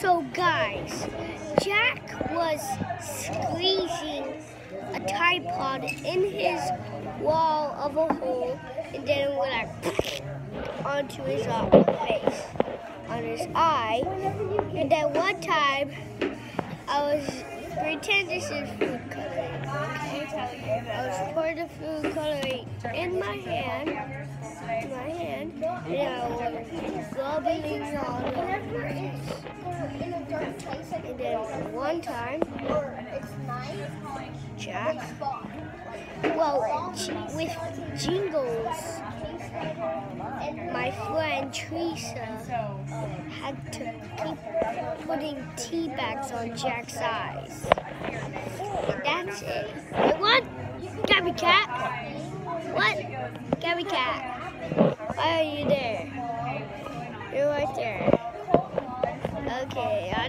So guys, Jack was squeezing a Tide Pod in his wall of a hole and then it went like onto his uh, face, on his eye. And then one time, I was pretend this is food coloring. I was pouring the food coloring in my hand, in my hand, and I was And then one time, Jack, well, with Jingles, my friend Teresa had to keep putting tea bags on Jack's eyes. And that's it. Hey, what? Gabby Cat? What? Gabby Cat? Why are you there? You're right there. Okay, I